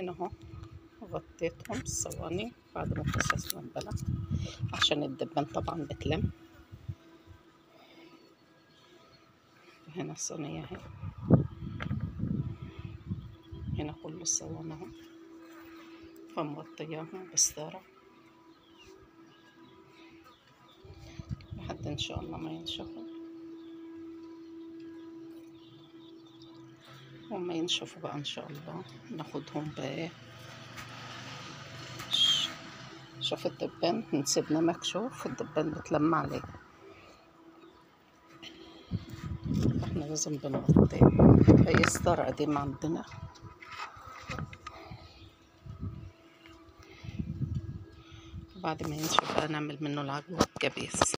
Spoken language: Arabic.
هنا اهو غطيتهم. ثواني بعد ما فصصنا البلح عشان الدبان طبعا بتلم. هنا الصينية اهي هنا كل الصواني اهو فمغطياهم بستارة لحد إن شاء الله ما ينشفوا. وما ينشفوا بقى إن شاء الله. ناخدهم بايه شوف الدبان نسيبنا مكشوف الدبان بتلم عليه. إحنا لازم بنغطيه. هي ستارة قديمة عندنا. بعد ما ينشف بقى نعمل منه العجوة الكبيس